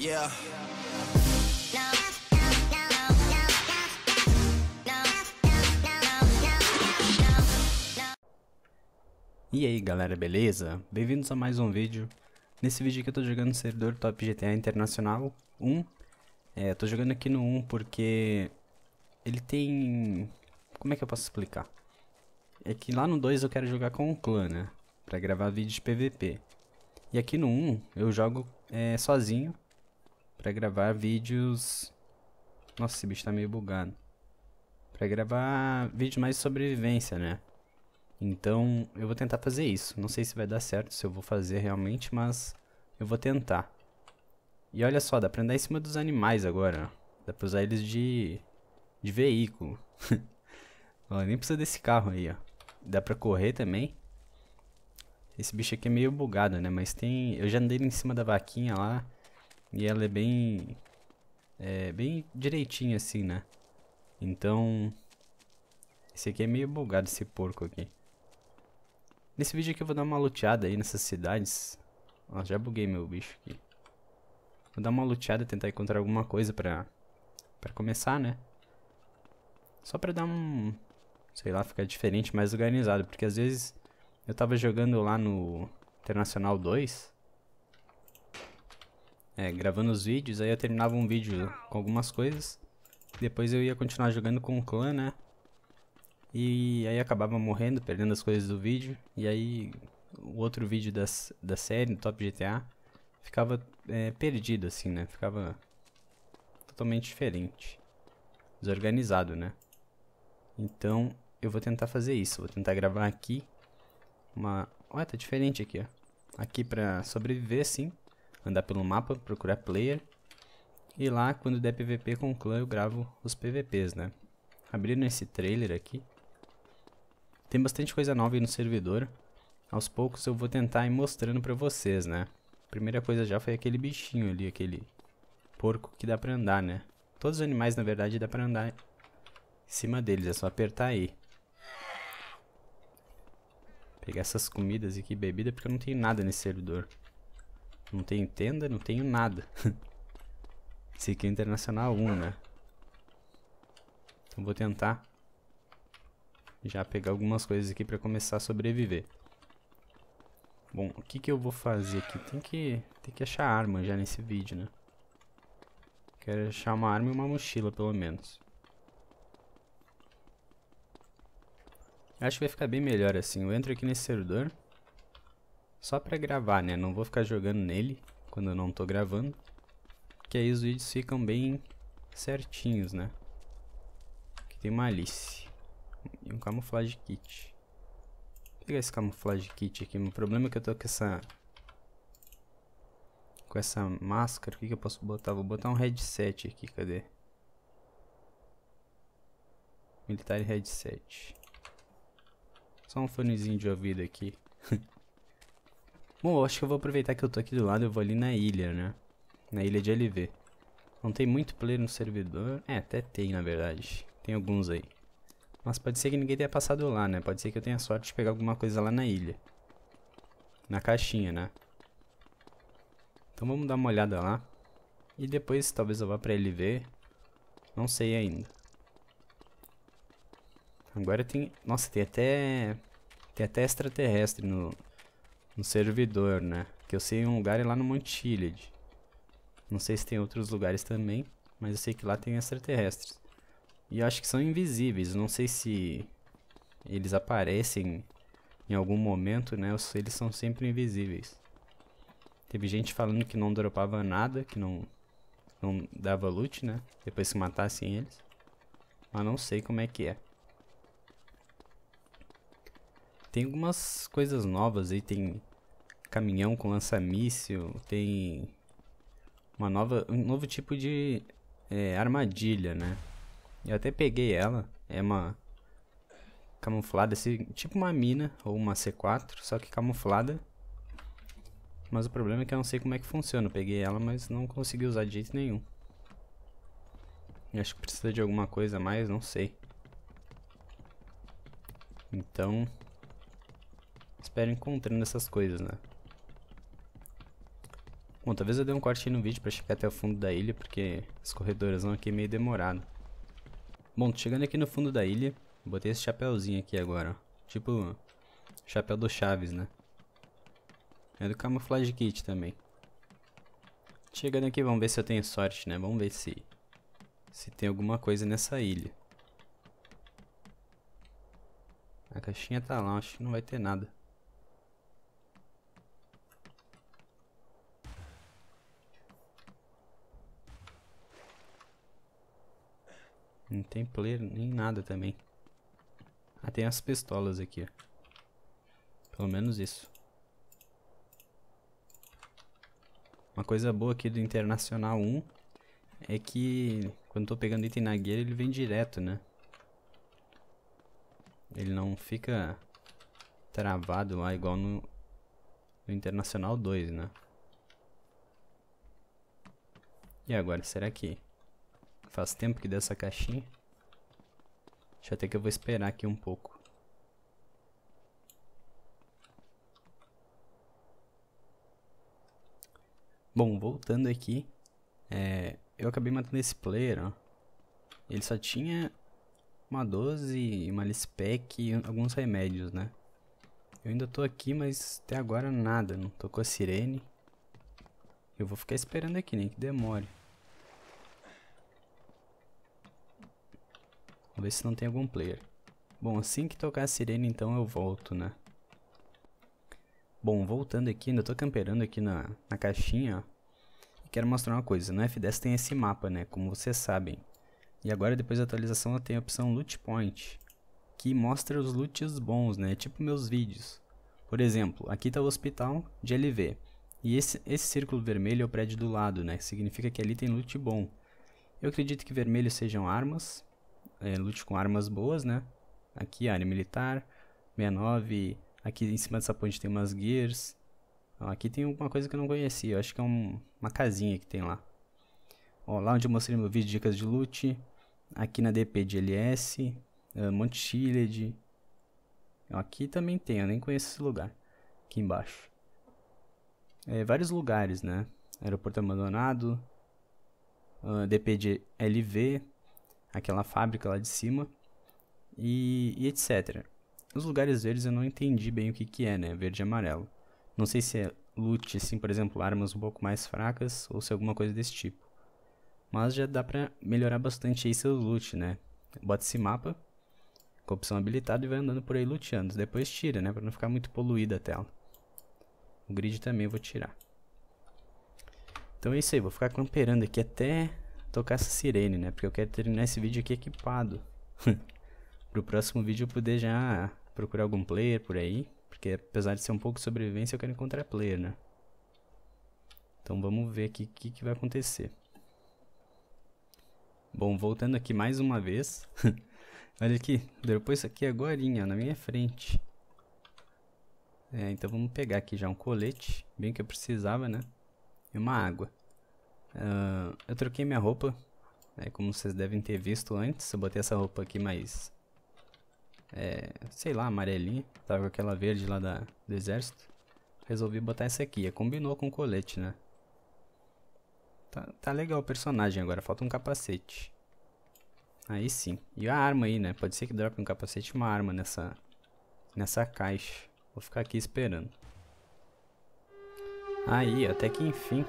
Yeah. E aí galera, beleza? Bem-vindos a mais um vídeo. Nesse vídeo aqui eu tô jogando no servidor Top GTA Internacional 1. É, tô jogando aqui no 1 porque ele tem... Como é que eu posso explicar? É que lá no 2 eu quero jogar com o clã, né? Pra gravar vídeo de PVP. E aqui no 1 eu jogo é, sozinho pra gravar vídeos... Nossa, esse bicho tá meio bugado. Pra gravar vídeo mais de sobrevivência, né? Então, eu vou tentar fazer isso. Não sei se vai dar certo, se eu vou fazer realmente, mas eu vou tentar. E olha só, dá pra andar em cima dos animais agora. Dá pra usar eles de, de veículo. ó, nem precisa desse carro aí, ó. Dá pra correr também. Esse bicho aqui é meio bugado, né? Mas tem... Eu já andei em cima da vaquinha lá. E ela é bem... É bem direitinha assim, né? Então... Esse aqui é meio bugado, esse porco aqui. Nesse vídeo aqui eu vou dar uma luteada aí nessas cidades. Ó, já buguei meu bicho aqui. Vou dar uma luteada, tentar encontrar alguma coisa pra, pra começar, né? Só pra dar um... Sei lá, ficar diferente, mais organizado. Porque às vezes eu tava jogando lá no Internacional 2. É, gravando os vídeos, aí eu terminava um vídeo com algumas coisas. Depois eu ia continuar jogando com o clã, né? E aí acabava morrendo, perdendo as coisas do vídeo. E aí o outro vídeo das, da série, Top GTA, ficava é, perdido assim, né? Ficava totalmente diferente. Desorganizado, né? Então eu vou tentar fazer isso. Vou tentar gravar aqui uma... Olha, tá diferente aqui, ó. Aqui pra sobreviver, sim. Andar pelo mapa, procurar player. E lá, quando der PVP com o clã, eu gravo os PVPs, né? Abrindo esse trailer aqui. Tem bastante coisa nova aí no servidor. Aos poucos eu vou tentar ir mostrando pra vocês, né? Primeira coisa já foi aquele bichinho ali, aquele porco que dá pra andar, né? Todos os animais, na verdade, dá pra andar em cima deles, é só apertar aí. Pegar essas comidas aqui, bebida, porque eu não tenho nada nesse servidor. Não tenho tenda, não tenho nada. Esse aqui é Internacional 1, né? Então vou tentar já pegar algumas coisas aqui para começar a sobreviver. Bom, o que que eu vou fazer aqui? Tem que, tem que achar arma já nesse vídeo, né? Quero achar uma arma e uma mochila, pelo menos. Acho que vai ficar bem melhor assim. Eu entro aqui nesse servidor. Só pra gravar, né? Não vou ficar jogando nele quando eu não tô gravando. Porque aí os vídeos ficam bem certinhos, né? Aqui tem uma Alice. E um camuflage kit. Vou pegar esse camuflage kit aqui. O problema é que eu tô com essa... Com essa máscara. O que, que eu posso botar? Vou botar um headset aqui. Cadê? Militar headset. Só um fonezinho de ouvido aqui. Bom, acho que eu vou aproveitar que eu tô aqui do lado. Eu vou ali na ilha, né? Na ilha de LV. Não tem muito player no servidor. É, até tem, na verdade. Tem alguns aí. Mas pode ser que ninguém tenha passado lá, né? Pode ser que eu tenha sorte de pegar alguma coisa lá na ilha. Na caixinha, né? Então vamos dar uma olhada lá. E depois talvez eu vá pra LV. Não sei ainda. Agora tem... Nossa, tem até... Tem até extraterrestre no, no servidor, né? Que eu sei um lugar é lá no Monte. Não sei se tem outros lugares também. Mas eu sei que lá tem extraterrestres. E acho que são invisíveis. Não sei se eles aparecem em algum momento, né? Ou se eles são sempre invisíveis. Teve gente falando que não dropava nada, que não, não dava loot, né? Depois que matassem eles. Mas não sei como é que é. Tem algumas coisas novas aí, tem caminhão com lança-míssil, tem uma nova, um novo tipo de é, armadilha, né? Eu até peguei ela. É uma camuflada, assim, tipo uma mina ou uma C4, só que camuflada. Mas o problema é que eu não sei como é que funciona. Eu peguei ela, mas não consegui usar de jeito nenhum. Acho que precisa de alguma coisa a mais, não sei. Então, espero encontrando essas coisas, né? Bom, talvez eu dê um corte no vídeo pra chegar até o fundo da ilha, porque os corredores vão aqui meio demorado. Bom, chegando aqui no fundo da ilha, botei esse chapéuzinho aqui agora, ó. Tipo, chapéu do Chaves, né? É do Camouflage Kit também. Chegando aqui, vamos ver se eu tenho sorte, né? Vamos ver se, se tem alguma coisa nessa ilha. A caixinha tá lá, acho que não vai ter nada. Não tem player nem nada também. Ah, tem as pistolas aqui. Pelo menos isso. Uma coisa boa aqui do Internacional 1 é que quando tô pegando item na ele vem direto, né? Ele não fica travado lá igual no, no Internacional 2, né? E agora, será que faz tempo que deu essa caixinha? Deixa até que eu vou esperar aqui um pouco. Bom, voltando aqui, é, eu acabei matando esse player, ó. Ele só tinha uma 12, uma Lispec e alguns remédios, né? Eu ainda tô aqui, mas até agora nada, não tô com a sirene. Eu vou ficar esperando aqui, nem que demore. Vamos ver se não tem algum player. Bom, assim que tocar a sirene, então eu volto, né? Bom, voltando aqui, ainda tô camperando aqui na, na caixinha, ó. Quero mostrar uma coisa, no F10 tem esse mapa, né, como vocês sabem. E agora, depois da atualização, tem a opção Loot Point, que mostra os loots bons, né, tipo meus vídeos. Por exemplo, aqui está o hospital de LV. E esse, esse círculo vermelho é o prédio do lado, né, que significa que ali tem loot bom. Eu acredito que vermelho sejam armas, é, loot com armas boas, né. Aqui, área militar, 69, aqui em cima dessa ponte tem umas gears, aqui tem alguma coisa que eu não conhecia. Eu acho que é um, uma casinha que tem lá. Ó, lá onde eu mostrei meu vídeo de dicas de loot. Aqui na DP de LS. Uh, Monte Shield. Aqui também tem, eu nem conheço esse lugar. Aqui embaixo. É, vários lugares, né? Aeroporto abandonado. Uh, DP de LV. Aquela fábrica lá de cima. E, e etc. Os lugares verdes eu não entendi bem o que, que é, né? Verde e amarelo. Não sei se é loot, assim, por exemplo, armas um pouco mais fracas ou se é alguma coisa desse tipo. Mas já dá pra melhorar bastante aí seu loot, né? Bota esse mapa com a opção habilitada e vai andando por aí luteando. Depois tira, né? Pra não ficar muito poluída a tela. O grid também eu vou tirar. Então é isso aí, vou ficar camperando aqui até tocar essa sirene, né? Porque eu quero terminar esse vídeo aqui equipado. Pro próximo vídeo eu poder já procurar algum player por aí. Porque apesar de ser um pouco sobrevivência, eu quero encontrar player, né? Então vamos ver aqui o que, que vai acontecer. Bom, voltando aqui mais uma vez. Olha aqui, depois isso aqui agora na minha frente. É, então vamos pegar aqui já um colete, bem que eu precisava, né? E uma água. Uh, eu troquei minha roupa, né, como vocês devem ter visto antes. Eu botei essa roupa aqui mais é, sei lá, amarelinha. Tava com aquela verde lá da, do exército. Resolvi botar essa aqui. Combinou com o colete, né? Tá, tá legal o personagem agora. Falta um capacete. Aí sim. E a arma aí, né? Pode ser que drope um capacete e uma arma nessa, nessa caixa. Vou ficar aqui esperando. Aí, até que enfim.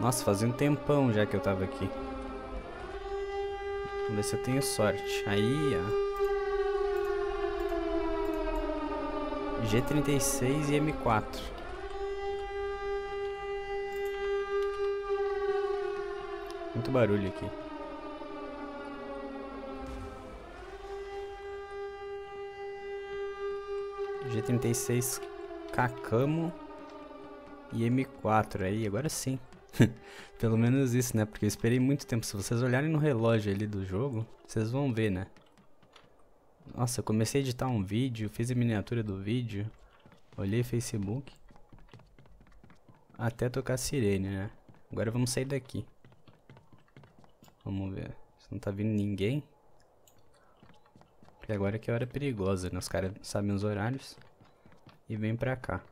Nossa, fazia um tempão já que eu tava aqui. Vamos ver se eu tenho sorte. Aí, ó. G36 e M4. Muito barulho aqui. G36 Kakamo e M4 aí, agora sim. Pelo menos isso, né? Porque eu esperei muito tempo. Se vocês olharem no relógio ali do jogo, vocês vão ver, né? Nossa, eu comecei a editar um vídeo, fiz a miniatura do vídeo, olhei Facebook. Até tocar sirene, né? Agora vamos sair daqui. Vamos ver. Se não tá vindo ninguém. Porque agora é que é hora perigosa, né? Os caras sabem os horários. E vem pra cá.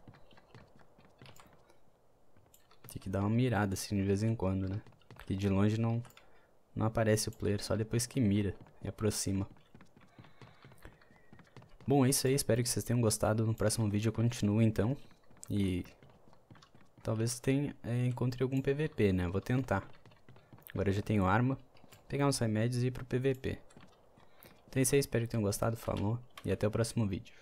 Tem que dar uma mirada assim de vez em quando, né? Porque de longe não, não aparece o player, só depois que mira e aproxima. Bom, é isso aí, espero que vocês tenham gostado. No próximo vídeo eu continuo então. E talvez tenha, é, encontre algum PVP, né? Vou tentar. Agora eu já tenho arma. Pegar uns remédios e ir pro PVP. Então é isso aí, espero que tenham gostado. Falou e até o próximo vídeo.